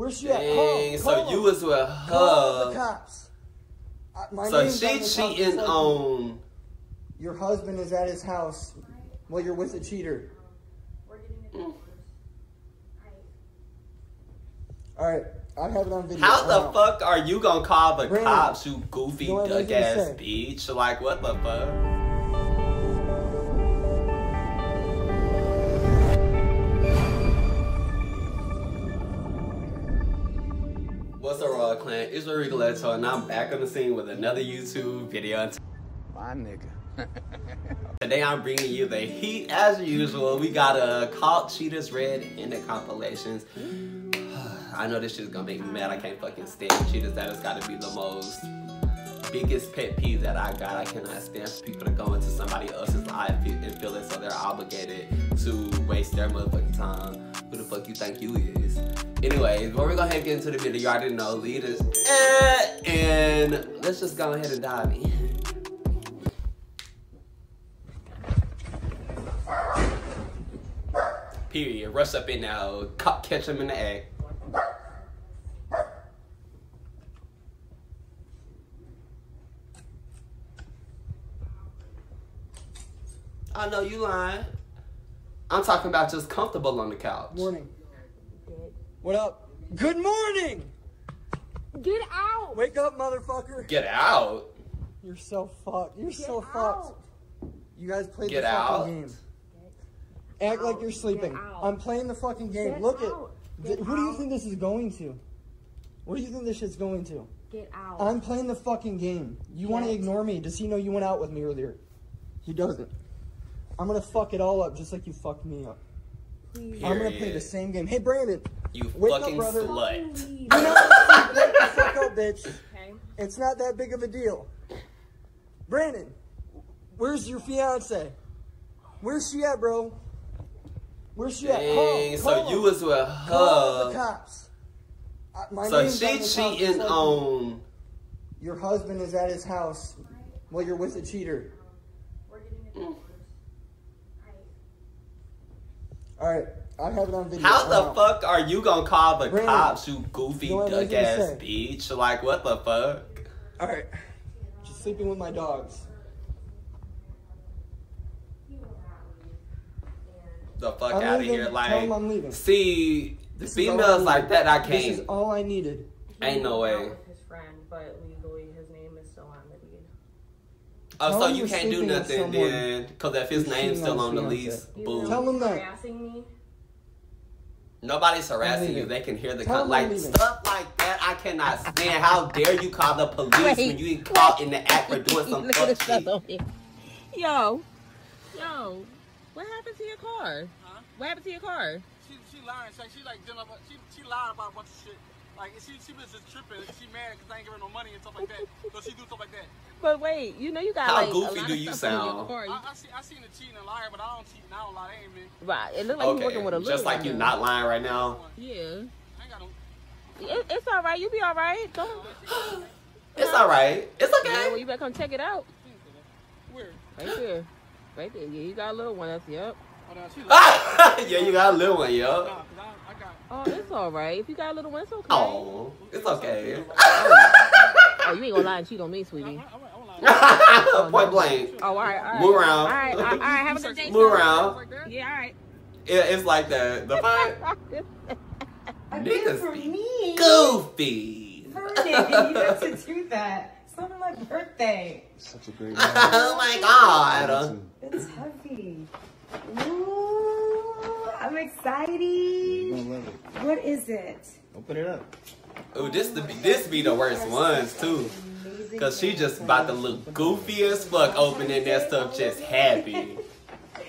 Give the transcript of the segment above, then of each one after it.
Where's she at? Dang, Call, so you her. was with Call the her. cops. My So she cheating just like you. on. Your husband is at his house while you're with a cheater. We're getting a Mm. All right, I have it on video. How the fuck are you gonna call the Brandon, cops, you goofy you know duck ass bitch? Like, what the fuck? Up, Raw Clan? It's Rigoletto, and I'm back on the scene with another YouTube video. My nigga. Today I'm bringing you the heat as usual. We got a caught Cheetahs red in the compilations. I know this shit's gonna make me mad. I can't fucking stand cheetahs. That has got to be the most biggest pet peeve that I got. I cannot stand for people to go into somebody else's life and feel as though they're obligated to waste their motherfucking time. Who the fuck you think you is? Anyways, before we go ahead and get into the video, you already know leaders. Eh, and let's just go ahead and dive in. Period. Rush up in now. Catch him in the act. I know you lying. I'm talking about just comfortable on the couch. Morning. What up? Good morning. Get out! Wake up, motherfucker. Get out. You're so fucked. You're Get so out. fucked. You guys played Get the fucking out. game. Act like you're sleeping. Get out. I'm playing the fucking game. Get Look out. at. Get Th- who do you think this is going to? What do you think this shit's going to? Get out. I'm playing the fucking game. You want to ignore me? Does he know you went out with me earlier? He doesn't. I'm gonna fuck it all up just like you fucked me up. Please. I'm gonna play the same game. Hey, Brandon. You Wake up, fucking brother. slut. You're not asleep. Wake the fuck up, bitch. Okay. It's not that big of a deal. Brandon, where's your fiance? Where's she at, bro? Where's she at? Dang, Call, so call you was with Call the cops. My So name's she the cheating on. Your husband is at his house while you're with a cheater. We're getting a divorce. I, All right, I have it on video. How the Now, fuck are you gonna call the Brandon, cops, you goofy you know what I was duck ass bitch? Like, what the fuck? All right, just sleeping with my dogs. The fuck I'm out of here. Tell Like, him I'm leaving. see, This females like that, I can't. This is all I needed. Ain't no way. His friend, but legally his name is still on the deed. Oh, Tell so you can't do nothing someone then? Because if his name's still on on the lease, boom. Tell him that. harassing me. Nobody's harassing you. They can hear the Tell con- him I'm like stuff like that. I cannot stand. How dare you call the police when you get caught in the act for doing some Look fuck shit? Yo, yo, what happened to your car? Huh? What happened to your car? She she lying. She, she like she she lied about a bunch of shit. Like she she was just tripping. She mad because I ain't giving her no money and stuff like that. So she do stuff like that. But wait, you know you got How like goofy a lot do of you stuff in your sound? I, I see I seen the cheating and liar, but I don't cheat and I don't lie. That ain't me. Right, it looked like you working with a Okay, little just like one you now. not lying right now. Yeah, I ain't got no. it, it's all right. You be all right. Don't. It's all right. It's Yeah, well, you better come check it out. Where? Right there, right there. Yeah, you got a little one. That's yep. Oh no, she lied. yeah, you got a little one, Nah, yo. 'cause I, I got. Oh, it's all right. If you got a little one, it's okay. Oh, it's okay. Oh, you ain't gonna lie and cheat on me, sweetie. I, Point oh, blank. Oh, all right, all right. Move around. All right, all right, all right. Have a good day. Move around. Yeah, all right. It, it's like that. The fuck? A Niggas for be me. Goofy. Vernon, you have to do that. It's not my birthday. Such a great oh my god. It's heavy. Ooh, I'm excited. love it. What is it? Open it up. Ooh, this the this be the worst ones too. Cause she just about to look goofy as fuck opening that stuff just happy.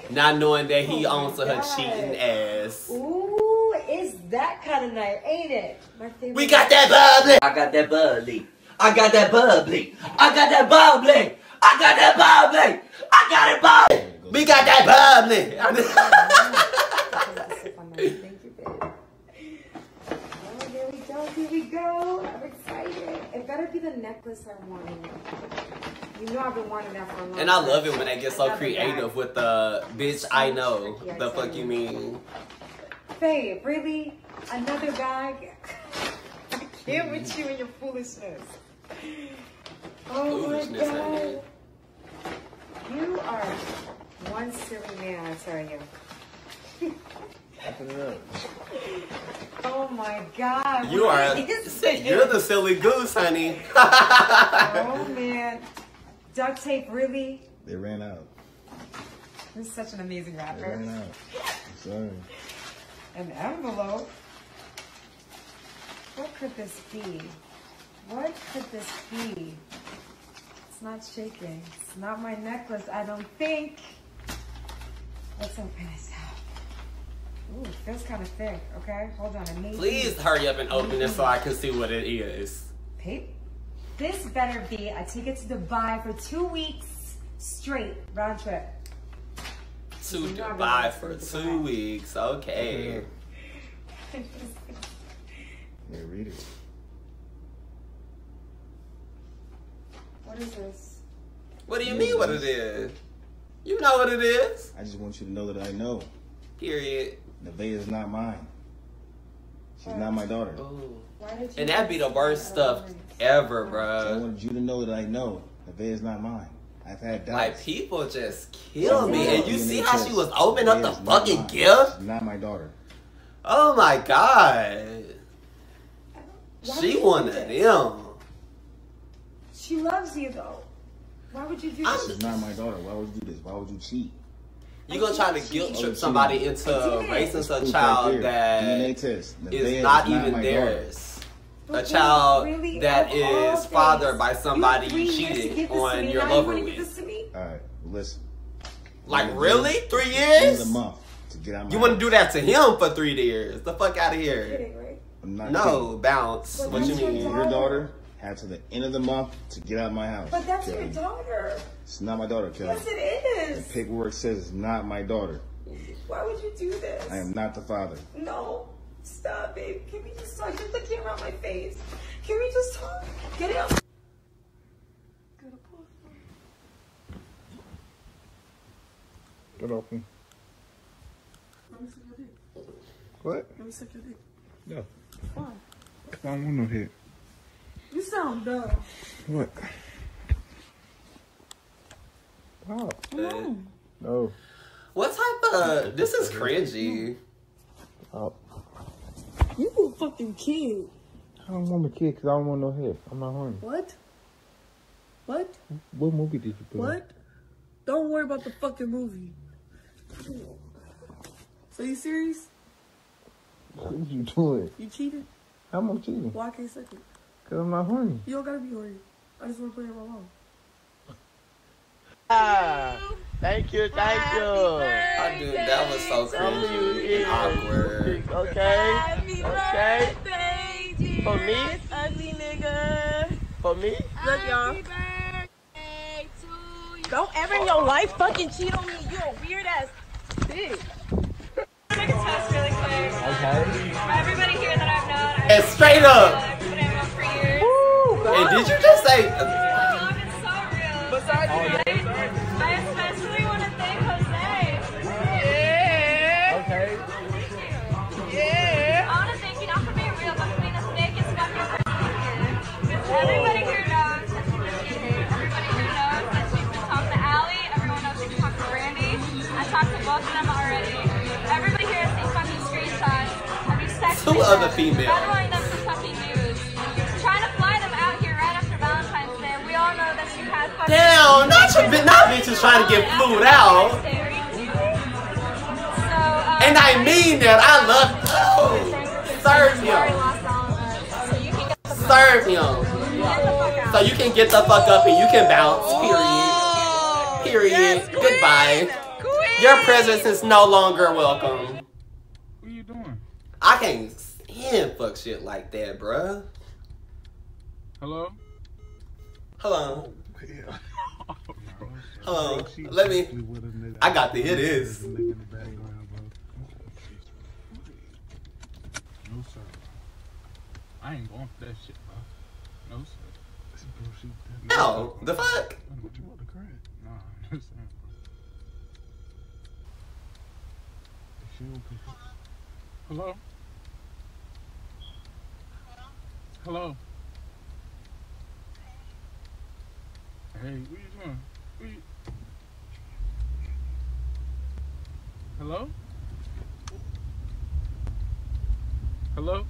Not knowing that he oh owns to her cheating ass. Ooh, it's that kind of night, ain't it? My. We got that bubbly. I got that bubbly. I got that bubbly. I got that bubbly. I got that bubbly. I got it bubbly. We got that bubbly. Thank you, babe. Oh, there we go. Here we go. I'm excited. It better be the necklace I wanted. You know I've been wanting that for a long And I time. love it when they get so creative with the bitch I know. The fuck you mean? Babe, really? Another bag? can't with you and your foolishness. Oh Foolishness, my god. You are one silly man, I tell you. Open it up. Oh my god. You are. what is this? You're the silly goose, honey. Oh man. Duct tape, really? They ran out. This is such an amazing They rapper. ran out. I'm sorry. An envelope? What could this be? What could this be? It's not shaking. It's not my necklace, I don't think. Let's open this up. Ooh, it feels kind of thick. Okay, hold on. I Please hurry up and open this so I can see what it is. Pape. This better be a ticket to Dubai for two weeks straight, round trip. To You're Dubai for go two Dubai. weeks. Okay. Yeah, read it. What is this? What do you mean what it is? You know what it is. I just want you to know that I know. Period. Nevaeh is not mine. She's not my daughter. Ooh. Why did you And that'd be the worst that stuff already? ever, I wanted you to know that I know. Nevaeh is not mine. I've had doubts. Like people just kill me, and you see how she was opening up the fucking gift. She's not my daughter. Oh my god. Why She would you one of them. She loves you though. Why would you do I'm- this? She's not my daughter. Why would you do this? Why would you cheat? You gonna try to guilt trip somebody into I did. racing It's a child right there. DNA test. Is not even my daughter. theirs. A child really, that of all is fathered by somebody had you cheated give this to on your now you lover with. this to me? All right, listen. Like really? Three years? of the month to get out You want to do that to him for three years? The fuck out of here. Kidding, right? I'm not No, bounce. But What you that's your mean? kidding. Your daughter had to the end of the month to get out of my house. But that's Kelly. your daughter. It's not my daughter, Kelly. Yes, it is. The paperwork says it's not my daughter. Why would you do this? I am not the father. No. Stop, babe. Can we just talk? Get the camera on my face. Can we just talk? Get it out. Get open. Let me see your dick. What? Let me suck your dick. No. Why? I don't want no hit. You sound dumb. What? Stop. Uh, No. What type of? This is cringy. Stop. You a fucking kid. I don't want a kid because I don't want no hit. I'm not horny. What? What? What movie did you put? on? What? Don't worry about the fucking movie. So you serious? What are you doing? You cheated? How am I cheating? Why I can't suck it? Because I'm not horny. You don't gotta be horny. I just wanna play it alone. Ah, thank you, thank you. I do. That was so cringy and awkward. Okay, okay. For me, Ugly nigga. for me. Look, y'all. Don't ever in your life fucking cheat on me. You a weird ass bitch. Make a toast really quick. Okay. For everybody here that I've known, And straight up. And did you just say? Love is oh, so real. Besides I, oh, I especially want to thank Jose. Yeah. Okay. Yeah. I want to thank you not for being real, but for being the fakest fucking person here. Because everybody here knows that she's been cheating. Everybody here knows that she's been talking to Allie. Everyone knows she's been talking to Brandy. I talked to both of them already. Everybody here has these fucking screenshots of you sexting Two other females. You had fucking... Damn, not your bi- not bitches trying to get flued out. And I mean that. I love. Oh, serve Sorry, him. Los Alamos. So you can get the fuck Serve him. Get the fuck out. So you can get the fuck up and you can bounce. Period. Period. Goodbye. Your presence is no longer welcome. What are you doing? I can't stand fuck shit like that, bruh. Hello? Hello. Hello. Uh, let me. I got to hear this. No, sir. I ain't going for that shit, bro. No, sir. No, the fuck? What you want to crack? Nah, I'm just saying, bro. If she don't pick up. Hello? Hello. Hey, what you doing? You... Hello? Hello?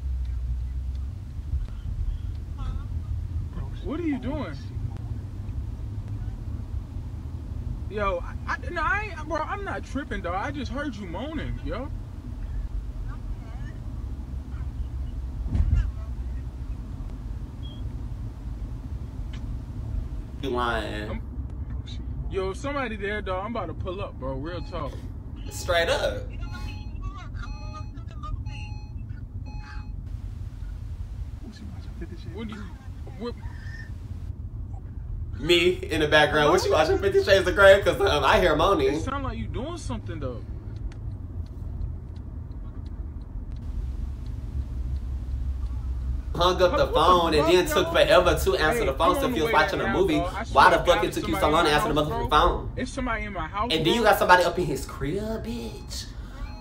What are you doing? Yo, I, I, no, I bro, I'm not tripping, though. I just heard you moaning, yo. You lying. Yo, if somebody there, dog, I'm about to pull up, bro. Real talk. Straight up. What do you, what, Me in the background. What you watching? Fifty Shades of Grey? Cause um, I hear moaning. it sound like you doing something, though. Hung up the phone and then took forever to answer the phone. So if you was watching a movie, why the fuck it took you so long to answer the motherfucking phone? It's somebody in my house. And then you got somebody up in his crib, bitch.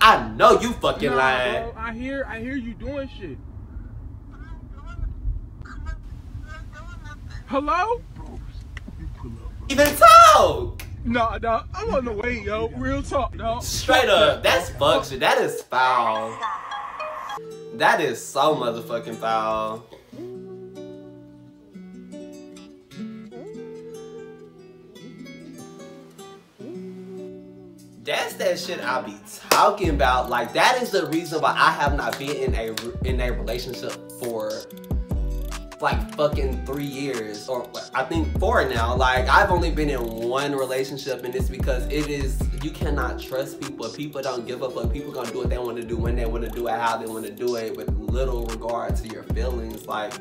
I know you fucking Nah, lying. I hear, I hear you doing shit. Hello? Even talk. No, no, I'm on the way, yo. Real talk, no. Straight up, that's fuck shit. That is foul. That is so motherfucking foul. That's that shit I be talking about. Like that is the reason why I have not been in a in a relationship for like fucking three years or I think four now. Like I've only been in one relationship and it's because it is you cannot trust people. People don't give up on people gonna do what they want to do when they want to do it, how they want to do it with little regard to your feelings. Like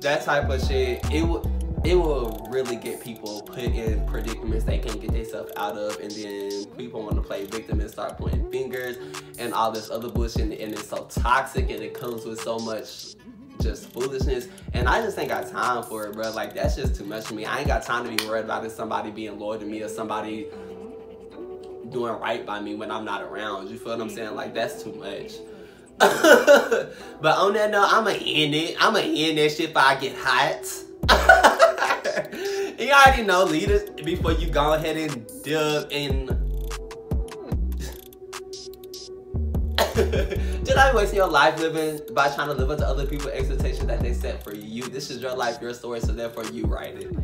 that type of shit, it would it will really get people put in predicaments they can't get themselves out of and then people want to play victim and start pointing fingers and all this other bullshit and it's so toxic and it comes with so much just foolishness. And I just ain't got time for it, bro. Like that's just too much for me. I ain't got time to be worried about if somebody being loyal to me or somebody doing right by me when I'm not around. You feel what I'm saying? Like that's too much. but on that note, I'ma end it. I'ma end that shit if I get hot. you already know, leaders, before you go ahead and dub and Did I waste your life living by trying to live up to other people's expectations that they set for you? This is your life, your story, so therefore you write it.